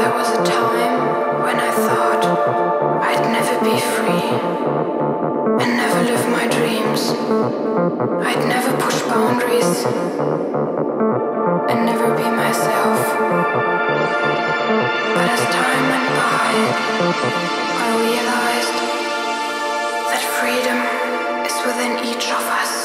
There was a time when I thought I'd never be free and never live my dreams. I'd never push boundaries and never be myself. But as time went by, I realized that freedom is within each of us.